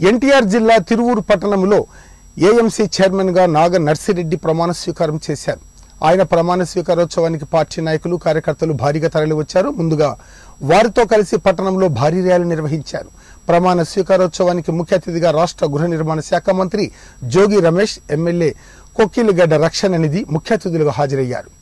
ఎన్టీఆర్ జిల్లా తిరువూరు పట్టణంలో ఏఎంసీ చైర్మన్గా నాగ నర్సిరెడ్డి ప్రమాణ స్వీకారం చేశారు. ఆయన ప్రమాణ స్వీకారోత్సవానికి పార్టీ నాయకులు కార్యకర్తలు భారీగా తరలివచ్చారు. ముందుగా వారితో కలిసి పట్టణంలో భారీ ర్యాలీ నిర్వహించారు. ప్రమాణ స్వీకారోత్సవానికి ముఖ్య అతిథిగా రాష్ట్ర గృహ నిర్మాణ శాఖ మంత్రి జోగి రమేష్ ఎమ్మెల్యే కొక్కిలిగడ్డ రక్షణ నిధి ముఖ్య అతిథులుగా హాజరయ్యారు.